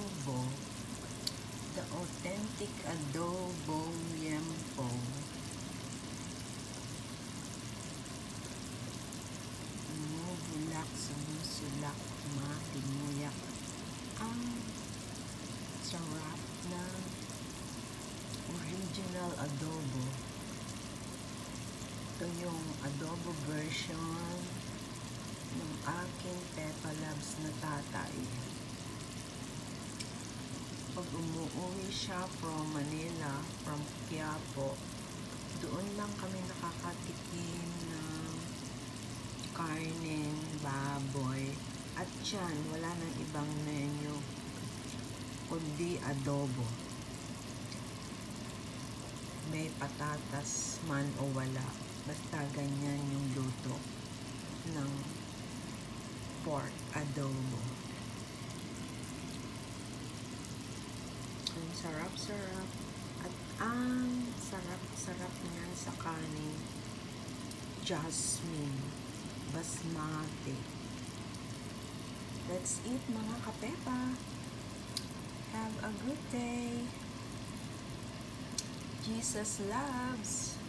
adobo, the authentic adobo yempo. Umubulak, sumusulak, matimuyak. Ang sarap na original adobo. Ito yung adobo version Pag umuwi siya from Manila, from Quiapo, doon lang kami nakakatikim ng karnin, baboy, at yan, wala nang ibang menu, kundi adobo. May patatas man o wala, basta ganyan yung luto ng pork adobo. Ang sarap-sarap. At ang sarap-sarap niyan sa kanin. Jasmine. Basmati. Let's eat mga kapepa. Have a good day. Jesus loves.